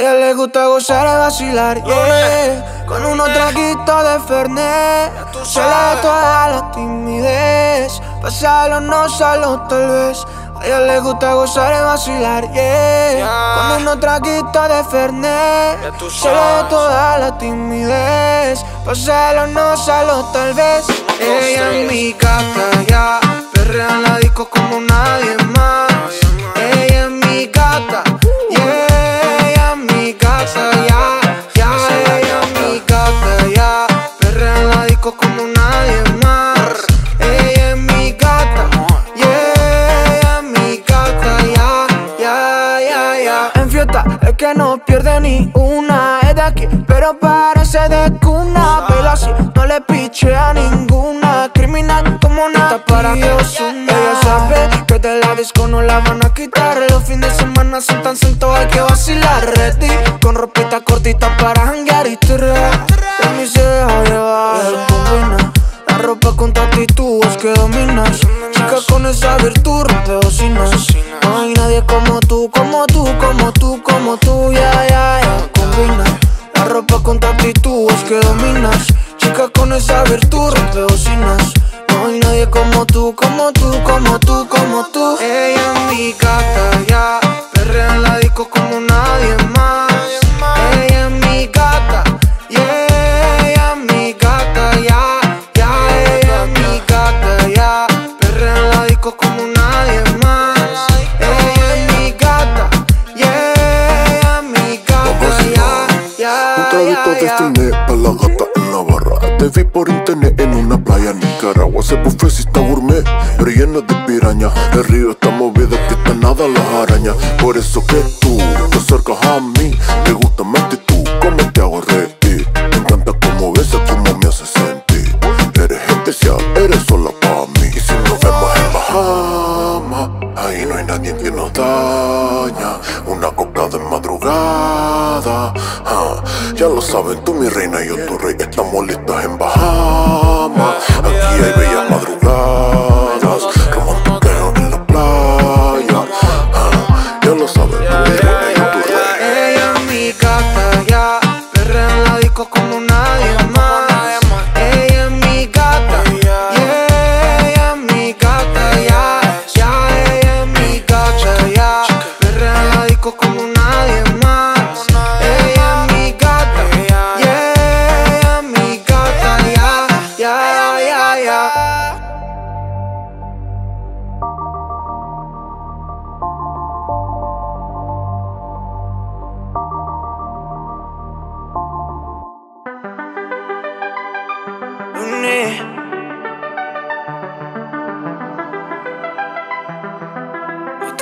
ella le gusta gozar y vacilar, yeah. Con unos traguitos de Fernet, se le toda la timidez. Pasarlo, no solo tal vez. A ella le gusta gozar y vacilar, yeah. Con unos traguitos de Fernet, se le toda la timidez. Pasarlo, no solo tal vez. Ella es mi gata, ya. Perrea en la disco como nadie más. Ni una. Es de aquí, pero parece de cuna. Pero así no le piche a ninguna. Criminal como una para Ella sabe que de la disco no la van a quitar. Los fines de semana son tan santos, hay que vacilar. Ready con ropita cortita para hanguear y tirar. De mí se deja llevar. Ropa con tu actitud, es que dominas. Chica con esa virtud, rompe bocinas. No hay nadie como tú, como tú, como tú, como tú, ya. La ropa con tu es que dominas. Chica con esa virtud, rompe bocinas. No hay nadie como tú, como tú, como tú, como tú. Ella es mi gata, De pa' la gata en la barra. Te vi por internet en una playa en Nicaragua. Ese buffet sí está gourmet, pero lleno de piraña. El río está movido, que está nada las arañas Por eso que tú te acercas a mí Te gusta mi actitud, como te hago reír Me encanta cómo besas, cómo me haces sentir. Eres especial, eres sola para mí. Y si nos vemos en Bahamas Ahí no hay nadie que nos daña. Una coca de madrugada ah, Ya lo saben, tú mi reina y yo tu rey Estamos listos en Bahamas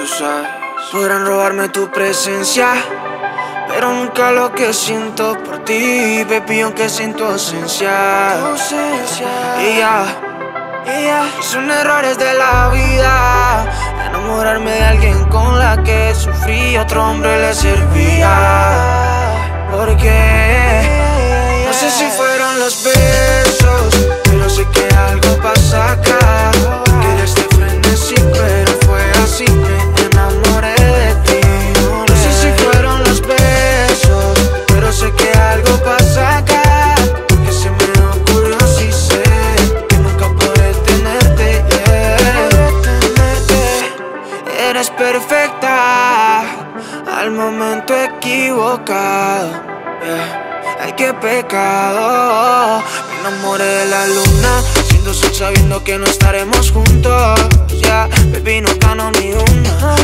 sabes, podrán robarme tu presencia, pero nunca lo que siento por ti, baby, aunque siento ausencia. Y ya, y ya, son errores de la vida. Enamorarme de alguien con la que sufrí, otro hombre le servía. Porque no sé si fueron los besos, equivocado. yeah. Ay, qué pecado. Me enamoré de la luna, siendo sol sabiendo que no estaremos juntos. Ya, baby, no gano ni una.